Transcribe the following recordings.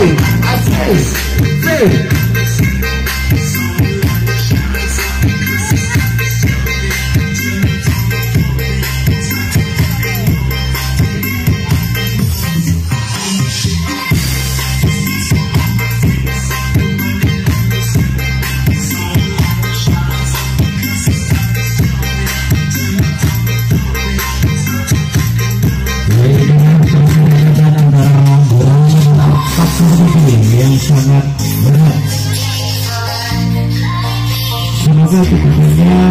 Faith, faith, say. Yang sangat berat. Semoga ke depannya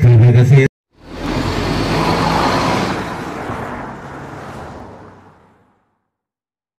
Creo que